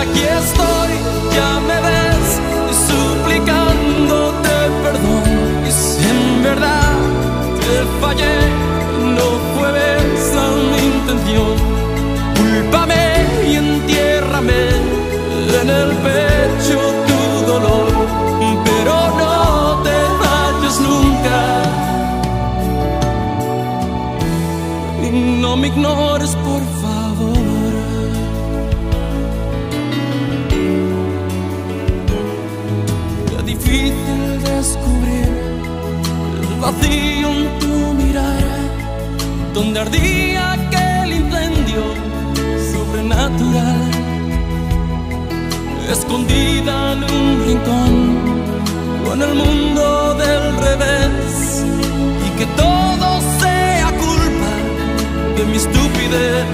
aquí estoy, ya me ves suplicándote perdón. Y si en verdad te fallé, no fue esa mi intención. Cúlpame y entiérrame en el pecho tu dolor, pero no te vayas nunca. No me ignores, por favor. Descubrir el vacío en tu mirada, donde ardía aquel incendio sobrenatural, escondida en un rincón, con el mundo del revés, y que todo sea culpa de mi estupidez.